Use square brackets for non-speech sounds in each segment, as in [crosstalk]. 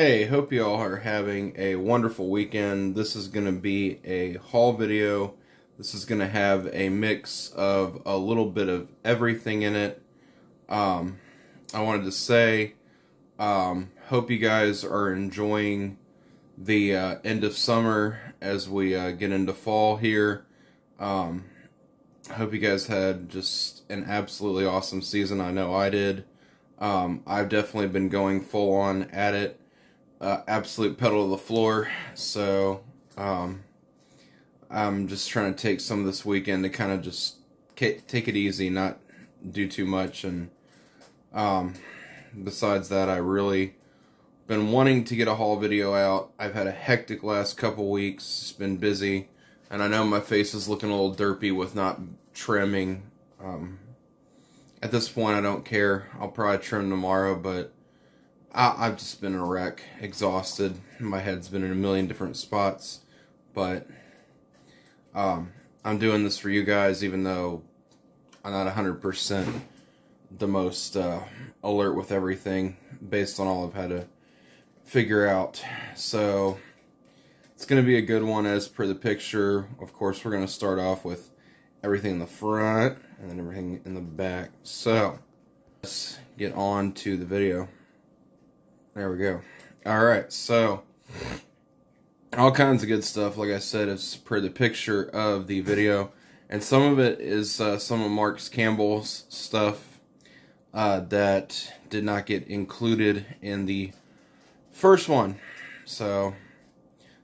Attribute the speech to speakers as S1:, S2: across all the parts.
S1: Hey, hope you all are having a wonderful weekend. This is going to be a haul video. This is going to have a mix of a little bit of everything in it. Um, I wanted to say, um, hope you guys are enjoying the uh, end of summer as we uh, get into fall here. Um, hope you guys had just an absolutely awesome season. I know I did. Um, I've definitely been going full on at it uh, absolute pedal to the floor. So um, I'm just trying to take some of this weekend to kind of just take it easy, not do too much. And um, besides that, I really been wanting to get a haul video out. I've had a hectic last couple weeks. It's been busy. And I know my face is looking a little derpy with not trimming. Um, at this point, I don't care. I'll probably trim tomorrow, but I, have just been a wreck, exhausted. My head's been in a million different spots, but um, I'm doing this for you guys, even though I'm not 100% the most uh, alert with everything based on all I've had to figure out. So it's going to be a good one as per the picture. Of course, we're going to start off with everything in the front and then everything in the back. So let's get on to the video. There we go. All right, so all kinds of good stuff. Like I said, it's per the picture of the video, and some of it is uh, some of Marks Campbell's stuff uh, that did not get included in the first one. So,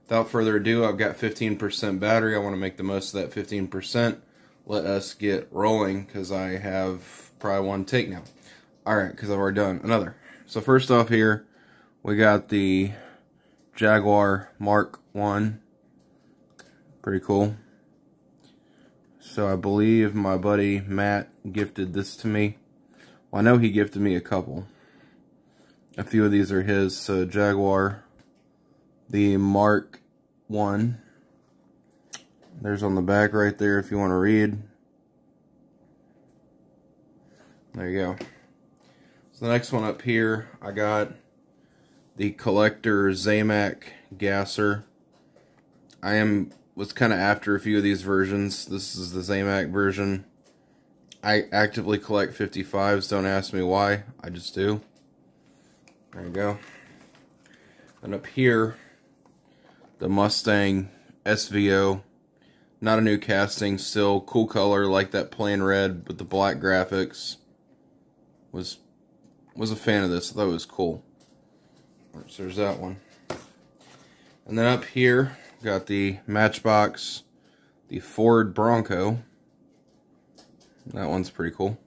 S1: without further ado, I've got 15% battery. I want to make the most of that 15%. Let us get rolling because I have probably one take now. All right, because I've already done another. So first off here, we got the Jaguar Mark 1. Pretty cool. So I believe my buddy Matt gifted this to me. Well, I know he gifted me a couple. A few of these are his. So Jaguar, the Mark 1. There's on the back right there if you want to read. There you go. So the next one up here, I got the collector Zamac gasser. I am was kind of after a few of these versions. This is the Zamac version. I actively collect 55s. Don't ask me why. I just do. There you go. And up here, the Mustang SVO. Not a new casting, still cool color, like that plain red with the black graphics. Was was a fan of this. I thought it was cool. So there's that one. And then up here, got the Matchbox, the Ford Bronco. That one's pretty cool.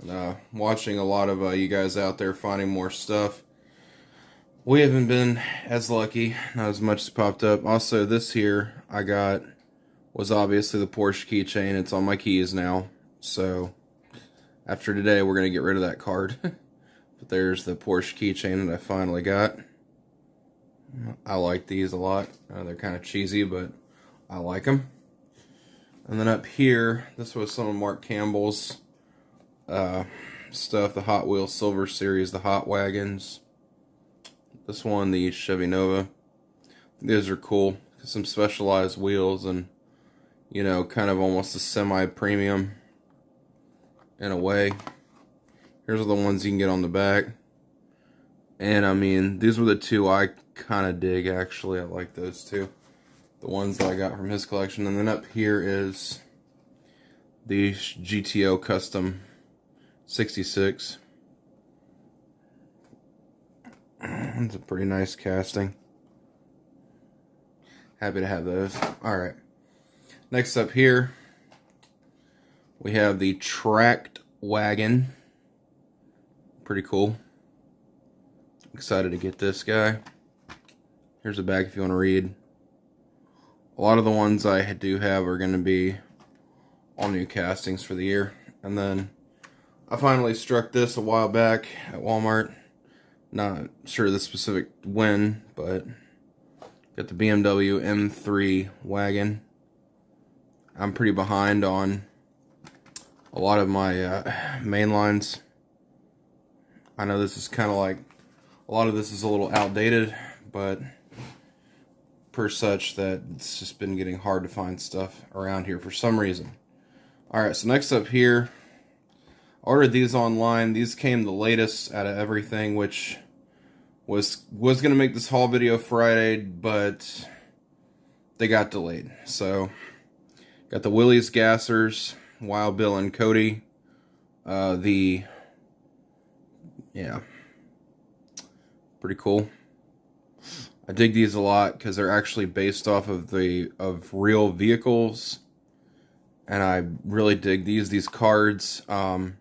S1: And, uh, watching a lot of uh, you guys out there finding more stuff. We haven't been as lucky, not as much as popped up. Also, this here I got was obviously the Porsche keychain. It's on my keys now. So, after today, we're going to get rid of that card. [laughs] But there's the Porsche keychain that I finally got. I like these a lot. Uh, they're kind of cheesy, but I like them. And then up here, this was some of Mark Campbell's uh, stuff, the Hot Wheels Silver Series, the Hot Wagons. This one, the Chevy Nova. These are cool. Some specialized wheels and, you know, kind of almost a semi-premium in a way. Here's the ones you can get on the back. And I mean, these were the two I kind of dig actually. I like those two. The ones that I got from his collection. And then up here is the GTO Custom 66. [clears throat] It's a pretty nice casting. Happy to have those. Alright. Next up here, we have the Tracked Wagon. Pretty cool. Excited to get this guy. Here's a bag if you want to read. A lot of the ones I do have are going to be all new castings for the year. And then I finally struck this a while back at Walmart. Not sure the specific when, but got the BMW M3 wagon. I'm pretty behind on a lot of my uh, main lines I know this is kind of like A lot of this is a little outdated, but per such that it's just been getting hard to find stuff around here for some reason. Alright, so next up here, ordered these online. These came the latest out of everything, which was was going to make this haul video Friday, but they got delayed. So, got the Willys Gassers, Wild Bill and Cody. Uh, the, yeah, pretty cool. I dig these a lot because they're actually based off of the of real vehicles, and I really dig these. These cards, um,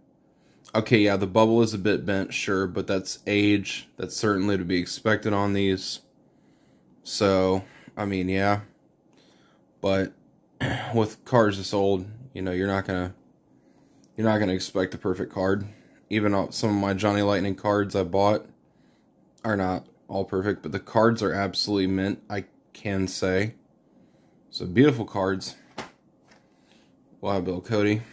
S1: okay, yeah, the bubble is a bit bent, sure, but that's age. That's certainly to be expected on these. So, I mean, yeah, but [clears throat] with cards this old, you know, you're not gonna you're not gonna expect the perfect card. Even some of my Johnny Lightning cards I bought are not all perfect, but the cards are absolutely mint, I can say. So beautiful cards. Wild Bill Cody.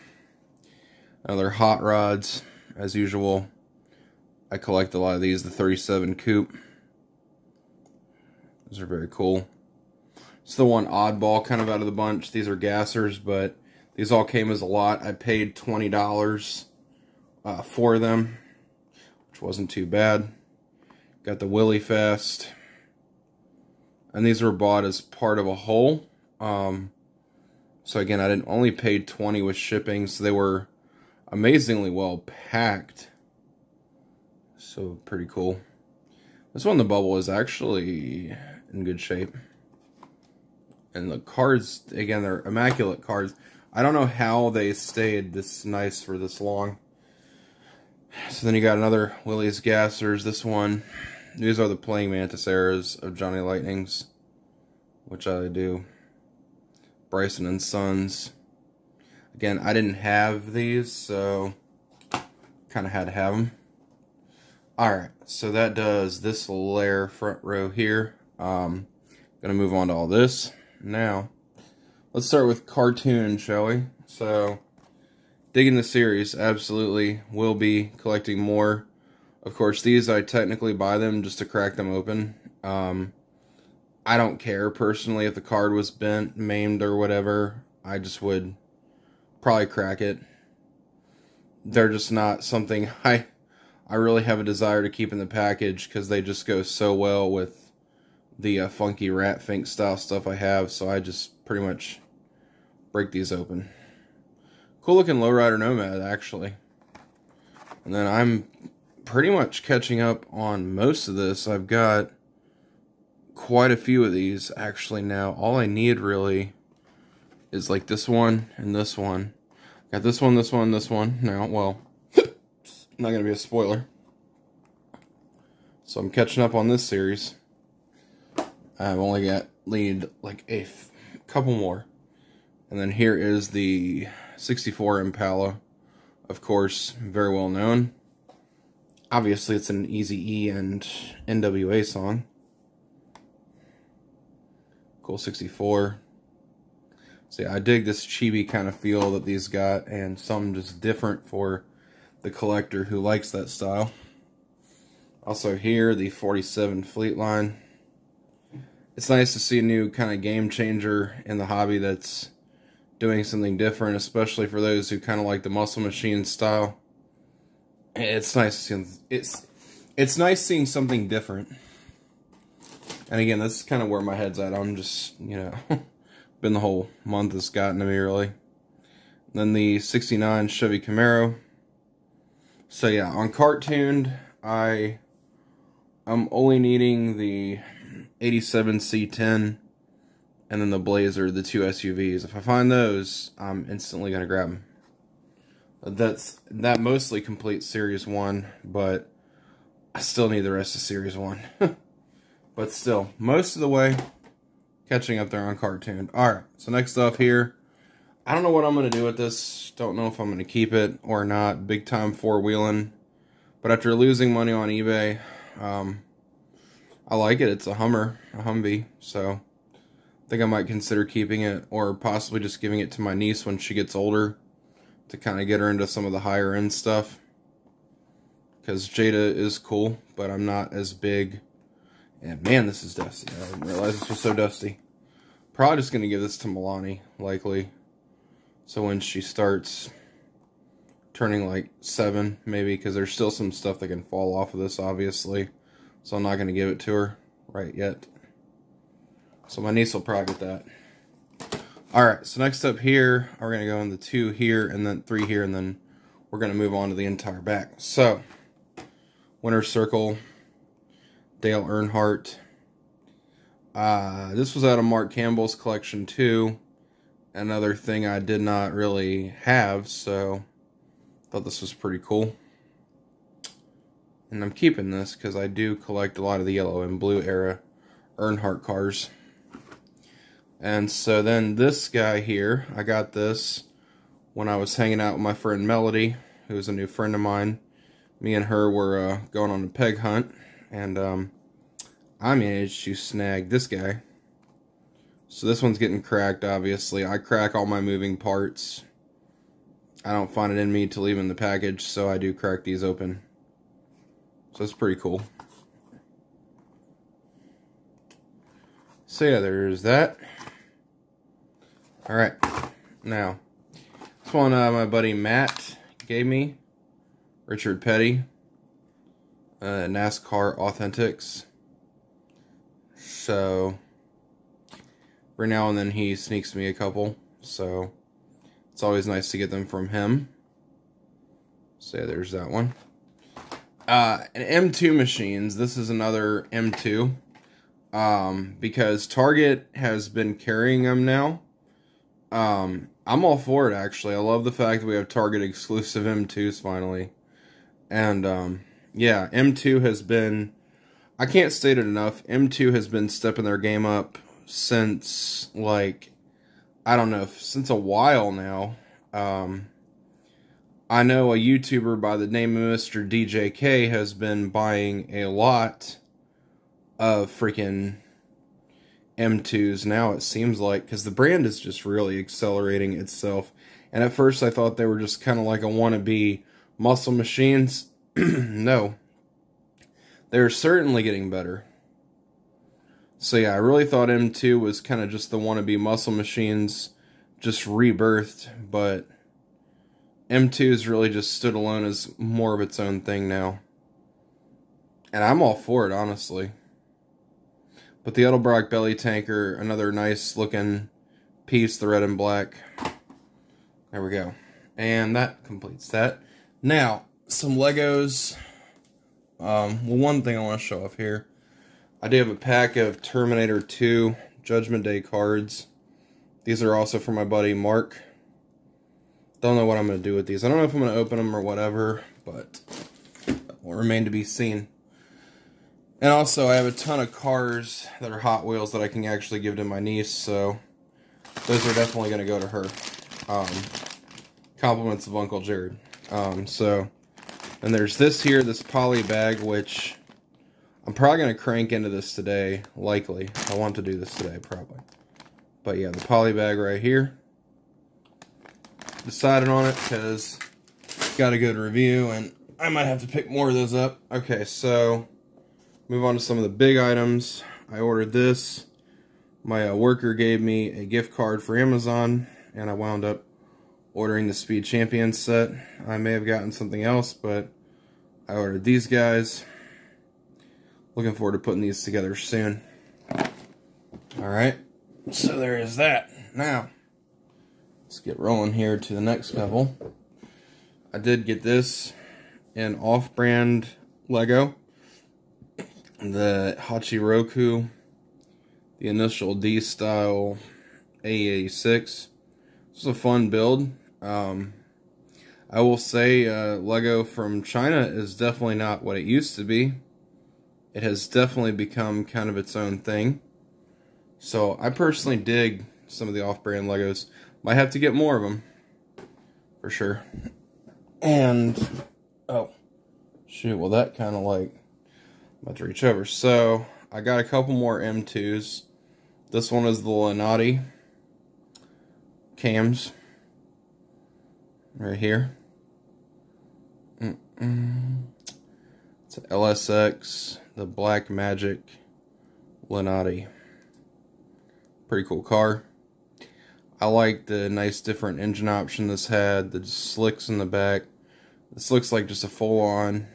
S1: Another Hot Rods, as usual. I collect a lot of these, the 37 Coupe. Those are very cool. It's the one oddball kind of out of the bunch. These are gassers, but these all came as a lot. I paid $20 uh, for them, which wasn't too bad. Got the Willie Fest. And these were bought as part of a whole. Um, so again, I didn't only paid 20 with shipping, so they were amazingly well packed. So pretty cool. This one, the bubble, is actually in good shape. And the cards, again, they're immaculate cards. I don't know how they stayed this nice for this long. So then you got another Willys Gassers. This one, these are the playing mantis eras of Johnny Lightnings, which I do. Bryson and Sons. Again, I didn't have these, so kind of had to have them. Alright, so that does this layer front row here. Um, gonna move on to all this. Now, let's start with cartoon, shall we? So, digging the series, absolutely will be collecting more. Of course, these I technically buy them just to crack them open. Um, I don't care personally if the card was bent, maimed, or whatever. I just would probably crack it. They're just not something [laughs] I I really have a desire to keep in the package because they just go so well with the uh, funky rat fink style stuff I have. So I just pretty much break these open. Cool looking lowrider nomad actually. And then I'm pretty much catching up on most of this. I've got quite a few of these actually now. All I need really is like this one and this one. Got this one, this one, this one. Now, well, [coughs] not going to be a spoiler. So I'm catching up on this series. I've only got lead like a couple more. And then here is the 64 Impala. Of course, very well known. Obviously, it's an Easy E and NWA song. Cool 64. See, I dig this chibi kind of feel that these got, and some just different for the collector who likes that style. Also here, the 47 Fleetline. It's nice to see a new kind of game changer in the hobby that's doing something different, especially for those who kind of like the muscle machine style. It's nice to see, it's, it's nice seeing something different. And again, that's kind of where my head's at. I'm just, you know... [laughs] been the whole month has gotten to me really. Then the 69 Chevy Camaro. So yeah, on cartooned, I I'm only needing the 87 C10 and then the Blazer, the two SUVs. If I find those, I'm instantly gonna grab them. That's that mostly completes Series One, but I still need the rest of Series One. [laughs] but still, most of the way, catching up there on cartoon. Alright, so next up here. I don't know what I'm going to do with this. Don't know if I'm going to keep it or not. Big time four-wheeling. But after losing money on eBay, um, I like it. It's a Hummer, a Humvee. So think I might consider keeping it or possibly just giving it to my niece when she gets older to kind of get her into some of the higher end stuff. because Jada is cool, but I'm not as big. And man, this is dusty. I didn't realize this was so dusty. Probably just going to give this to Milani, likely. So when she starts turning like seven, maybe, because there's still some stuff that can fall off of this, obviously. So I'm not going to give it to her right yet. So my niece will probably get that. Alright, so next up here, we're to go in the two here, and then three here, and then we're to move on to the entire back. So, Winner's Circle, Dale Earnhardt. Uh, this was out of Mark Campbell's collection too. Another thing I did not really have, so thought this was pretty cool. And I'm keeping this because I do collect a lot of the yellow and blue era Earnhardt cars. And so then this guy here, I got this when I was hanging out with my friend Melody, who is a new friend of mine. Me and her were uh, going on a peg hunt, and um, I managed to snag this guy. So this one's getting cracked, obviously. I crack all my moving parts. I don't find it in me to leave in the package, so I do crack these open. So it's pretty cool. So yeah, there's that. Alright, now, this one uh, my buddy Matt gave me. Richard Petty. Uh, NASCAR Authentics. So, every now and then he sneaks me a couple. So, it's always nice to get them from him. So, yeah, there's that one. Uh, an M2 machines. This is another M2. Um, because Target has been carrying them now. Um, I'm all for it, actually. I love the fact that we have Target exclusive M2s finally. And, um, yeah, M2 has been, I can't state it enough, M2 has been stepping their game up since, like, I don't know, since a while now. Um, I know a YouTuber by the name of Mr. DJK has been buying a lot of freaking M2s now, it seems like, because the brand is just really accelerating itself. And at first I thought they were just kind of like a wannabe muscle machines. [clears throat] no. They're certainly getting better. So yeah, I really thought M2 was kind of just the wannabe muscle machines, just rebirthed, but M2 has really just stood alone as more of its own thing now. And I'm all for it, honestly. But the Edelbrock belly tanker, another nice looking piece, the red and black. There we go. And that completes that. Now, some Legos. Um, well, one thing I want to show off here. I do have a pack of Terminator 2 Judgment Day cards. These are also for my buddy Mark. Don't know what I'm going to do with these. I don't know if I'm going to open them or whatever, but will remain to be seen. And also, I have a ton of cars that are Hot Wheels that I can actually give to my niece, so those are definitely going to go to her. Um, compliments of Uncle Jared. Um, so, and there's this here, this poly bag, which I'm probably going to crank into this today, likely. I want to do this today, probably. But yeah, the poly bag right here. Decided on it because got a good review, and I might have to pick more of those up. Okay, so move on to some of the big items. I ordered this. My uh, worker gave me a gift card for Amazon, and I wound up ordering the Speed Champion set. I may have gotten something else, but I ordered these guys. Looking forward to putting these together soon. Alright, so there is that. Now, let's get rolling here to the next couple. I did get this in off-brand Lego the Hachiroku, the initial D style AE86. This is a fun build. Um, I will say uh, Lego from China is definitely not what it used to be. It has definitely become kind of its own thing. So I personally dig some of the off-brand Legos. Might have to get more of them. For sure. And, oh, shoot, well that kind of like about to reach over. So I got a couple more M2s. This one is the Lenati cams right here. Mm -mm. It's an LSX, the Black Magic Lenati. Pretty cool car. I like the nice different engine option this had, the slicks in the back. This looks like just a full-on,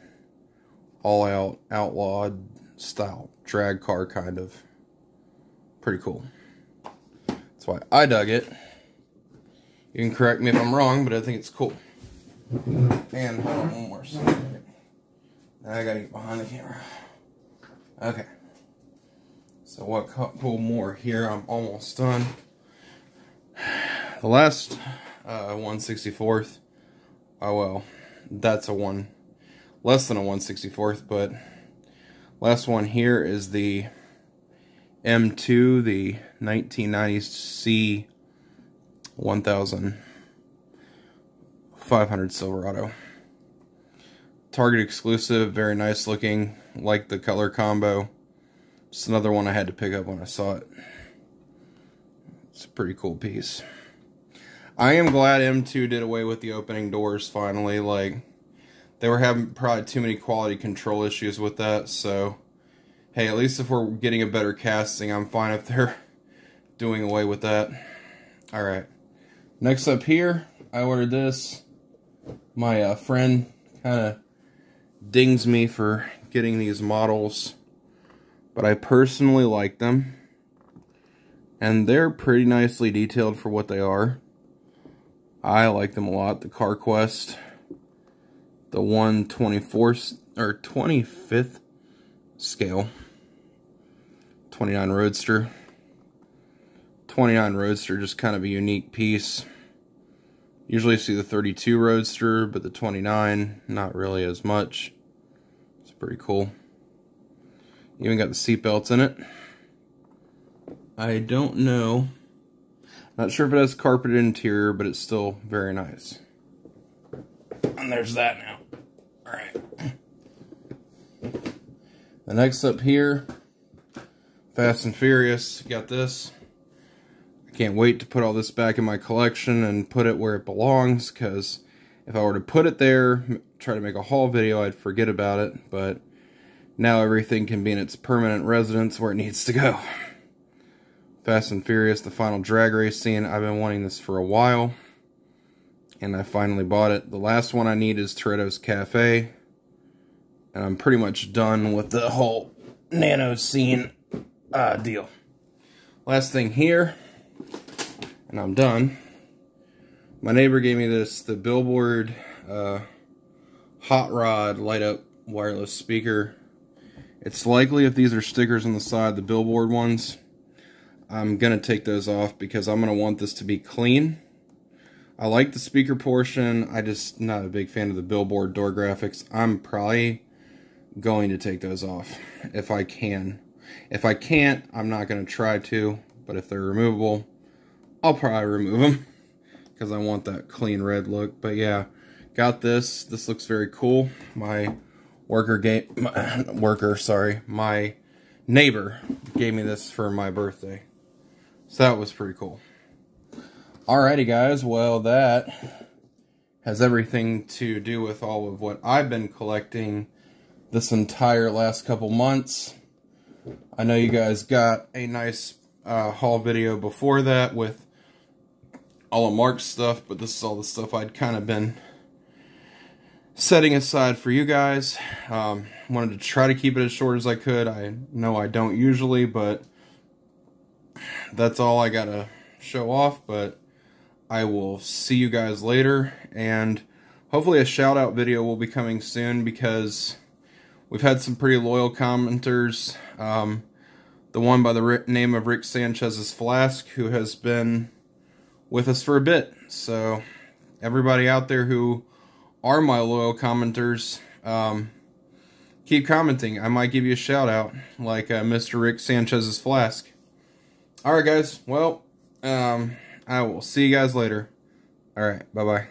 S1: all-out, outlawed style drag car kind of. Pretty cool. That's why I dug it. You can correct me if I'm wrong, but I think it's cool. And hold on one more second. I gotta get behind the camera. Okay. So what couple more here? I'm almost done. The last uh, 164th. Oh well, that's a one less than a 164th, but last one here is the M2, the 1990 C1500 Silverado. Target exclusive, very nice looking, like the color combo. It's another one I had to pick up when I saw it. It's a pretty cool piece. I am glad M2 did away with the opening doors finally. Like, they were having probably too many quality control issues with that, so hey, at least if we're getting a better casting, I'm fine if they're [laughs] doing away with that. Alright. Next up here, I ordered this. My uh, friend kind of dings me for getting these models, but I personally like them. And they're pretty nicely detailed for what they are. I like them a lot. The CarQuest, the 124th or 25th scale, 29 Roadster. 29 Roadster, just kind of a unique piece. Usually see the 32 Roadster, but the 29, not really as much It's pretty cool. Even got the seatbelts in it. I don't know. Not sure if it has carpeted interior, but it's still very nice. And there's that now. Alright. The next up here, Fast and Furious. Got this. I can't wait to put all this back in my collection and put it where it belongs, because if I were to put it there, try to make a haul video, I'd forget about it, but now everything can be in its permanent residence where it needs to go. Fast and Furious, the final drag race scene. I've been wanting this for a while, and I finally bought it. The last one I need is Toretto's Cafe, and I'm pretty much done with the whole nano scene uh, deal. Last thing here, and I'm done. My neighbor gave me this, the Billboard uh, Hot Rod light up wireless speaker. It's likely if these are stickers on the side, the billboard ones, I'm going to take those off because I'm going to want this to be clean. I like the speaker portion. I just not a big fan of the billboard door graphics. I'm probably going to take those off if I can. If I can't, I'm not going to try to, but if they're removable, I'll probably remove them because [laughs] I want that clean red look. But yeah, got this. This looks very cool. My worker game [coughs] worker sorry my neighbor gave me this for my birthday so that was pretty cool alrighty guys well that has everything to do with all of what I've been collecting this entire last couple months I know you guys got a nice uh, haul video before that with all of Mark's stuff but this is all the stuff I'd kind of been setting aside for you guys. Um, wanted to try to keep it as short as I could. I know I don't usually, but that's all I got to show off. But I will see you guys later. And hopefully a shout out video will be coming soon because we've had some pretty loyal commenters. Um, the one by the name of Rick Sanchez's Flask, who has been with us for a bit. So everybody out there who are my loyal commenters. Um, keep commenting. I might give you a shout out, like uh, Mr. Rick Sanchez's Flask. Alright, guys. Well, um, I will see you guys later. Alright, bye bye.